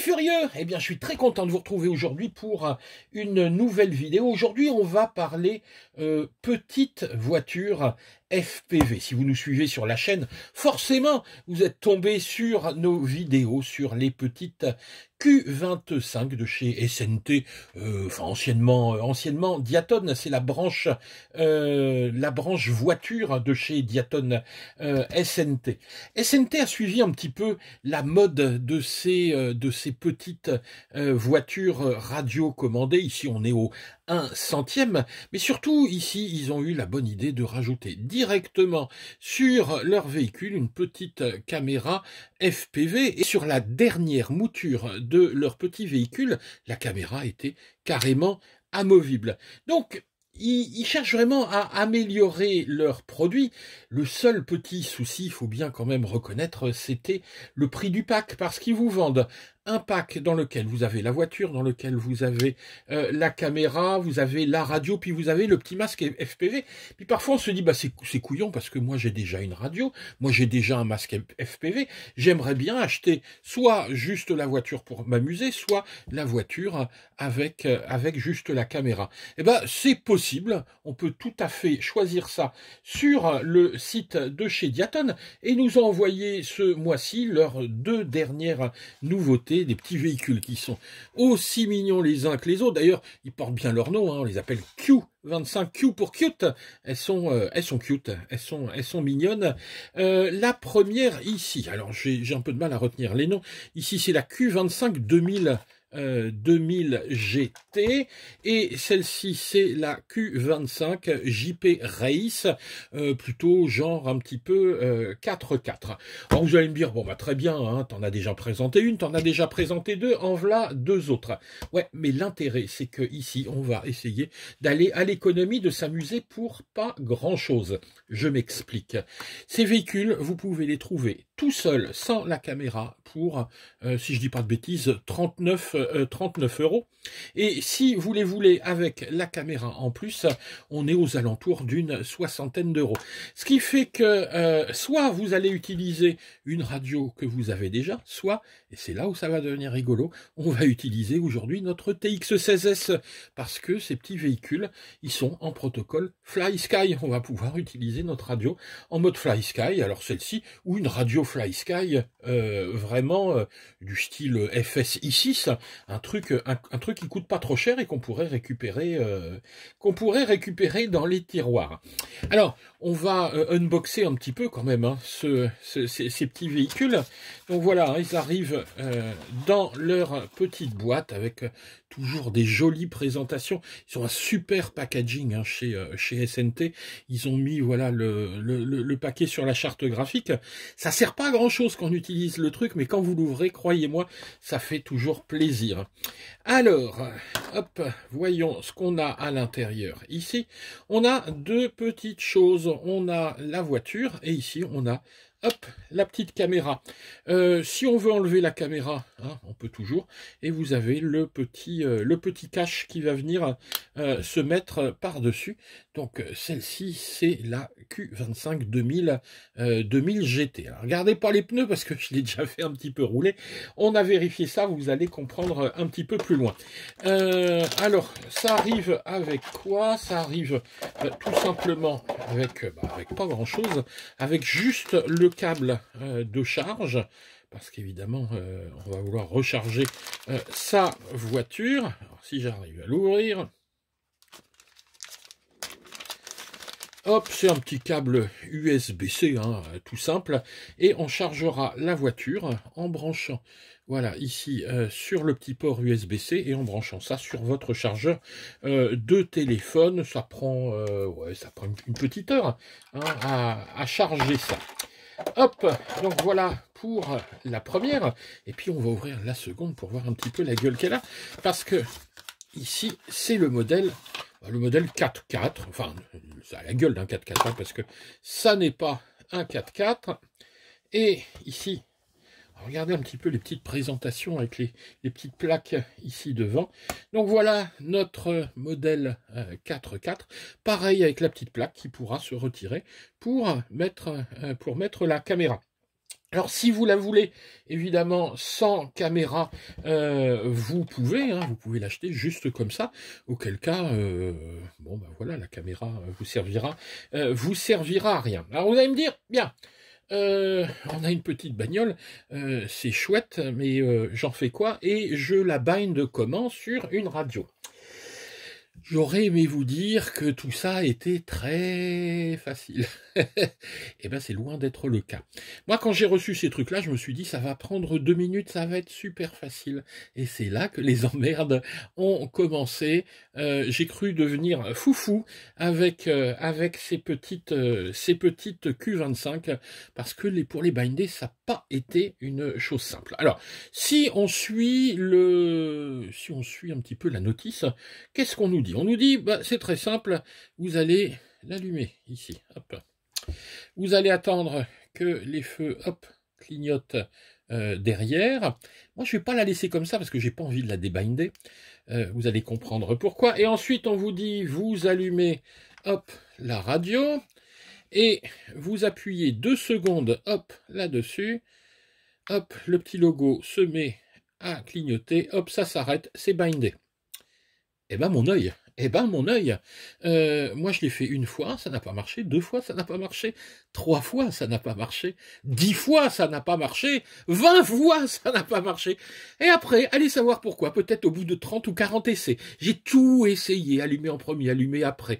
furieux Eh bien, je suis très content de vous retrouver aujourd'hui pour une nouvelle vidéo. Aujourd'hui, on va parler euh, petite voiture FPV. Si vous nous suivez sur la chaîne, forcément, vous êtes tombé sur nos vidéos sur les petites Q25 de chez SNT, euh, enfin anciennement, euh, anciennement Diaton, c'est la branche, euh, la branche voiture de chez Diaton SNT. SNT a suivi un petit peu la mode de ces, de ces petites voitures radio commandées. Ici, on est au un centième, mais surtout ici, ils ont eu la bonne idée de rajouter directement sur leur véhicule une petite caméra FPV et sur la dernière mouture de leur petit véhicule, la caméra était carrément amovible. Donc, ils, cherchent vraiment à améliorer leurs produits. Le seul petit souci, il faut bien quand même reconnaître, c'était le prix du pack, parce qu'ils vous vendent un pack dans lequel vous avez la voiture, dans lequel vous avez euh, la caméra, vous avez la radio, puis vous avez le petit masque FPV. Puis parfois on se dit bah c'est couillon parce que moi j'ai déjà une radio, moi j'ai déjà un masque FPV. J'aimerais bien acheter soit juste la voiture pour m'amuser, soit la voiture avec euh, avec juste la caméra. Eh ben c'est possible, on peut tout à fait choisir ça sur le site de chez Diaton et nous envoyer ce mois-ci leurs deux dernières nouveautés des petits véhicules qui sont aussi mignons les uns que les autres. D'ailleurs, ils portent bien leur nom, hein. on les appelle Q. 25 Q pour cute, elles sont, euh, elles sont cute, elles sont, elles sont mignonnes. Euh, la première ici, alors j'ai un peu de mal à retenir les noms. Ici c'est la Q25 2000 2000 GT et celle-ci c'est la Q25 JP Race euh, plutôt genre un petit peu 4x4 euh, alors vous allez me dire bon bah très bien hein, t'en as déjà présenté une t'en as déjà présenté deux en voilà deux autres. Ouais mais l'intérêt c'est que ici on va essayer d'aller à l'économie de s'amuser pour pas grand chose je m'explique. Ces véhicules vous pouvez les trouver tout seul, sans la caméra, pour, euh, si je dis pas de bêtises, 39, 39 euh, euros. Et si vous les voulez avec la caméra en plus, on est aux alentours d'une soixantaine d'euros. Ce qui fait que euh, soit vous allez utiliser une radio que vous avez déjà, soit, et c'est là où ça va devenir rigolo, on va utiliser aujourd'hui notre TX16S, parce que ces petits véhicules, ils sont en protocole Fly Sky. On va pouvoir utiliser notre radio en mode Fly Sky, alors celle-ci, ou une radio Fly Sky, euh, vraiment euh, du style FSI6, un truc, un, truc qui coûte pas trop cher et qu'on pourrait récupérer, euh, qu'on pourrait récupérer dans les tiroirs. Alors, on va unboxer un petit peu quand même hein, ce, ces, petits véhicules. Donc voilà, ils arrivent dans leur petite boîte avec toujours des jolies présentations. Ils ont un super packaging hein, chez, chez SNT. Ils ont mis voilà le, le, paquet sur la charte graphique. Ça sert pas grand chose qu'on utilise le truc, mais quand vous l'ouvrez, croyez-moi, ça fait toujours plaisir. Alors, hop, voyons ce qu'on a à l'intérieur. Ici, on a deux petites choses. On a la voiture et ici, on a hop, la petite caméra. Euh, si on veut enlever la caméra, hein, on peut toujours, et vous avez le petit, euh, le petit cache qui va venir euh, se mettre par-dessus. Donc celle-ci, c'est la Q25 2000, 2000 GT. Alors, regardez pas les pneus parce que je l'ai déjà fait un petit peu rouler. On a vérifié ça, vous allez comprendre un petit peu plus loin. alors, ça arrive avec quoi? Ça arrive tout simplement avec, bah, avec pas grand-chose, avec juste le câble euh, de charge, parce qu'évidemment, euh, on va vouloir recharger euh, sa voiture. Alors, si j'arrive à l'ouvrir, Hop, c'est un petit câble USB-C, hein, tout simple, et on chargera la voiture en branchant, voilà, ici, sur le petit port USB-C, et en branchant ça sur votre chargeur de téléphone. Ça prend, ouais, ça prend une, petite heure hein, à charger ça. Hop, donc voilà pour la première. Et puis on va ouvrir la seconde pour voir un petit peu la gueule qu'elle a. Parce que ici, c'est le modèle, le modèle 4x4. Enfin, ça a la gueule d'un 4x4 hein, parce que ça n'est pas un 4x4. Et ici, Regardez un petit peu les petites présentations avec les, petites plaques ici devant. Donc voilà notre modèle 4.4. Euh, Pareil avec la petite plaque qui pourra se retirer pour mettre, euh, pour mettre la caméra. Alors si vous la voulez, évidemment, sans caméra, euh, vous pouvez, hein, vous pouvez l'acheter juste comme ça, auquel cas, bon ben voilà, la caméra vous servira, vous servira à rien. Alors vous allez me dire, bien, on a une petite bagnole, c'est chouette, mais j'en fais quoi? Et je la bind comment? Sur une radio. J'aurais aimé vous dire que tout ça était très facile. eh ben, c'est loin d'être le cas. Moi, quand j'ai reçu ces trucs-là, je me suis dit, ça va prendre deux minutes, ça va être super facile. Et c'est là que les emmerdes ont commencé. Euh, j'ai cru devenir foufou avec euh, avec ces petites euh, ces petites Q25 parce que les pour les binder, ça n'a pas été une chose simple. Alors, si on suit le si on suit un petit peu la notice, qu'est-ce qu'on nous dit? On nous dit, bah, c'est très simple, vous allez l'allumer ici. Hop. Vous allez attendre que les feux hop, clignotent euh, derrière. Moi, je ne vais pas la laisser comme ça parce que j'ai pas envie de la débinder. Euh, vous allez comprendre pourquoi. Et ensuite, on vous dit, vous allumez hop, la radio et vous appuyez deux secondes hop, là-dessus. Hop, le petit logo se met à clignoter. Hop, ça s'arrête, c'est bindé. Eh ben, mon œil, eh ben mon œil, euh, moi je l'ai fait une fois, ça n'a pas marché, deux fois ça n'a pas marché, trois fois ça n'a pas marché, dix fois ça n'a pas marché, vingt fois ça n'a pas marché. Et après, allez savoir pourquoi, peut-être au bout de trente ou quarante essais, j'ai tout essayé, allumé en premier, allumé après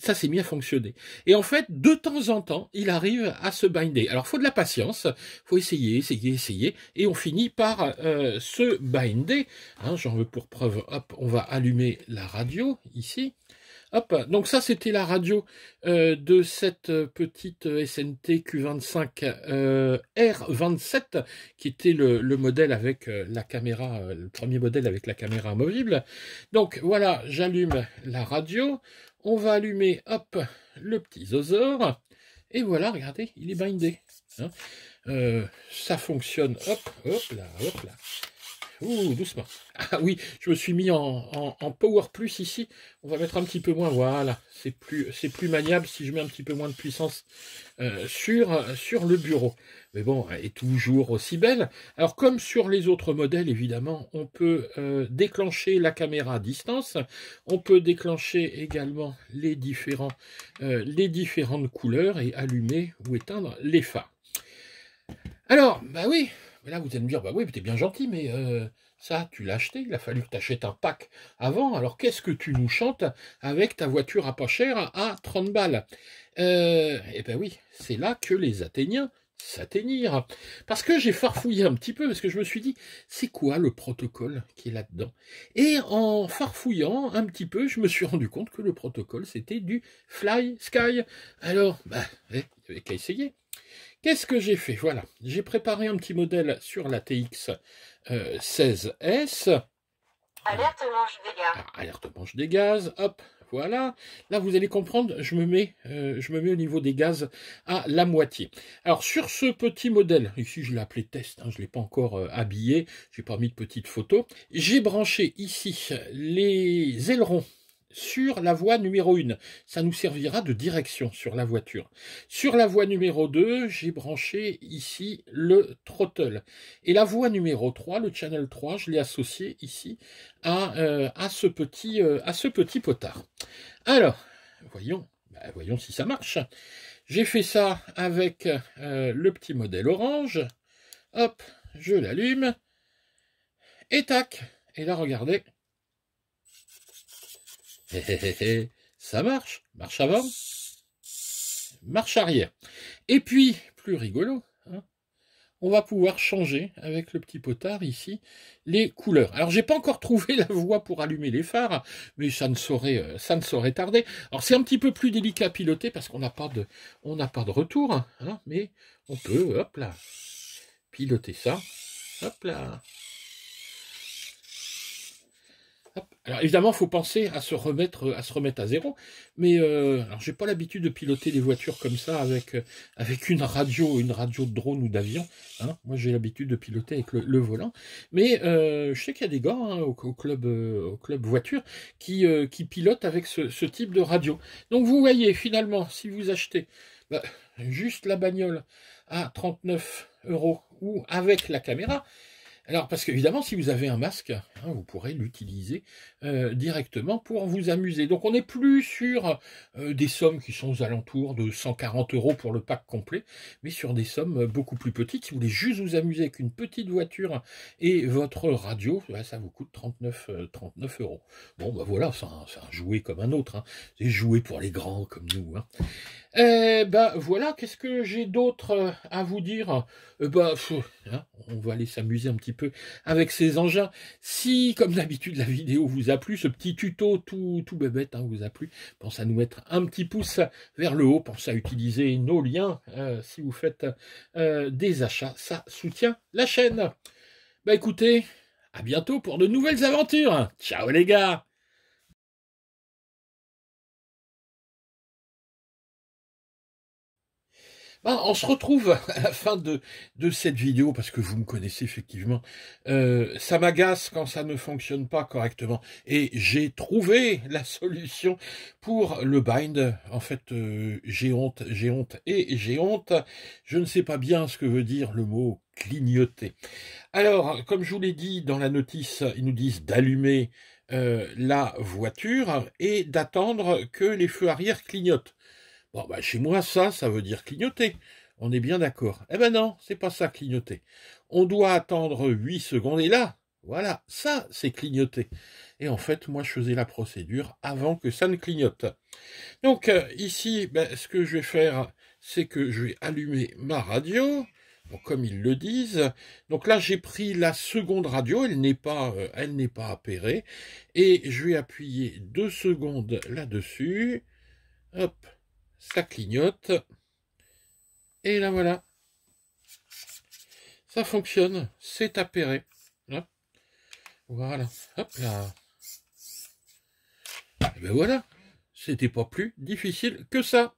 ça s'est mis à fonctionner. Et en fait, de temps en temps, il arrive à se binder. Alors, faut de la patience, faut essayer, essayer, essayer, et on finit par euh, se binder. Hein, J'en veux pour preuve, hop, on va allumer la radio, ici. Hop, donc ça c'était la radio euh, de cette petite SNT Q25 euh, R27 qui était le, le modèle avec euh, la caméra, le premier modèle avec la caméra amovible. Donc voilà, j'allume la radio, on va allumer, hop, le petit zozor. Et voilà, regardez, il est bindé. Hein. Euh, ça fonctionne, hop, hop là, hop là. Ouh, doucement. Ah oui, je me suis mis en, Power Plus ici. On va mettre un petit peu moins, voilà. C'est plus, plus maniable si je mets un petit peu moins de puissance euh, sur, sur le bureau. Mais bon, elle est toujours aussi belle. Alors, comme sur les autres modèles, évidemment, on peut euh, déclencher la caméra à distance. On peut déclencher également les, euh, les différentes couleurs et allumer ou éteindre les phares. Alors, bah oui, là, vous allez me dire, bah oui, t'es bien gentil, mais euh, ça, tu l'as acheté, il a fallu que tu achètes un pack avant, alors qu'est-ce que tu nous chantes avec ta voiture à pas cher à 30 balles? Euh, Eh ben oui, c'est là que les Athéniens s'atteignirent. Parce que j'ai farfouillé un petit peu, parce que je me suis dit, c'est quoi le protocole qui est là-dedans? Et en farfouillant un petit peu, je me suis rendu compte que le protocole, c'était du Fly Sky. Alors, bah, il n'y avait qu'à essayer. Qu'est-ce que j'ai fait? Voilà, j'ai préparé un petit modèle sur la TX 16S. Euh, alerte manche des gaz. Ah, alerte manche des gaz, hop, voilà. Là, vous allez comprendre, je me mets, euh, je me mets au niveau des gaz à la moitié. Alors, sur ce petit modèle, ici, je l'ai appelé test, hein, je ne l'ai pas encore euh, habillé, j'ai pas mis de petites photos. J'ai branché ici les ailerons sur la voie numéro 1. Ça nous servira de direction sur la voiture. Sur la voie numéro 2, j'ai branché ici le throttle. Et la voie numéro 3, le channel 3, je l'ai associé ici à, euh, à, ce petit, euh, à ce petit potard. Alors, voyons, bah, voyons si ça marche. J'ai fait ça avec euh, le petit modèle orange. Hop, je l'allume. Et tac. Et là, regardez, ça marche. Marche avant, marche arrière. Et puis, plus rigolo, hein, on va pouvoir changer avec le petit potard ici les couleurs. Alors j'ai pas encore trouvé la voie pour allumer les phares, mais ça ne saurait, euh, ça ne saurait tarder. Alors c'est un petit peu plus délicat à piloter parce qu'on n'a pas de, pas de retour, hein, mais on peut, hop là, piloter ça, hop là. Alors évidemment, il faut penser à se remettre à zéro. Mais euh, alors j'ai pas l'habitude de piloter des voitures comme ça avec euh, une radio, une radio de drone ou d'avion. Hein. Moi, j'ai l'habitude de piloter avec le, volant. Mais euh, je sais qu'il y a des gars hein, au, club au club voiture qui qui pilotent avec ce, type de radio. Donc vous voyez finalement, si vous achetez bah, juste la bagnole à 39 euros ou avec la caméra. Alors, parce qu'évidemment, si vous avez un masque, hein, vous pourrez l'utiliser euh, directement pour vous amuser. Donc, on n'est plus sur euh, des sommes qui sont aux alentours de 140 euros pour le pack complet, mais sur des sommes beaucoup plus petites. Si vous voulez juste vous amuser avec une petite voiture et votre radio, ça vous coûte 39, 39 euh, euros. Bon, ben voilà, c'est un, jouet comme un autre. Hein. C'est jouet pour les grands comme nous. Hein. Eh ben voilà, qu'est-ce que j'ai d'autre à vous dire? Bah, on va aller s'amuser un petit peu avec ces engins. Si, comme d'habitude, la vidéo vous a plu, ce petit tuto tout, tout bébête hein, vous a plu, pensez à nous mettre un petit pouce vers le haut, pensez à utiliser nos liens euh, si vous faites euh, des achats, ça soutient la chaîne. Bah écoutez, à bientôt pour de nouvelles aventures. Ciao les gars Ben, on se retrouve à la fin de, de cette vidéo, parce que vous me connaissez effectivement. Euh, ça m'agace quand ça ne fonctionne pas correctement. Et j'ai trouvé la solution pour le bind. En fait, euh, j'ai honte, j'ai honte et j'ai honte. Je ne sais pas bien ce que veut dire le mot clignoter. Alors, comme je vous l'ai dit dans la notice, ils nous disent d'allumer euh, la voiture et d'attendre que les feux arrière clignotent. Bon, bah, chez moi, ça, ça veut dire clignoter. On est bien d'accord. Eh ben non, c'est pas ça clignoter. On doit attendre 8 secondes et là, voilà, ça, c'est clignoter. Et en fait, moi, je faisais la procédure avant que ça ne clignote. Donc, euh, ici, ben, ce que je vais faire, c'est que je vais allumer ma radio. comme ils le disent. Donc là, j'ai pris la seconde radio, elle n'est pas, euh, elle n'est pas appairée, et je vais appuyer deux secondes là-dessus. Hop, ça clignote. Et là voilà. Ça fonctionne, c'est appairé. Voilà, hop là. Et ben voilà, c'était pas plus difficile que ça.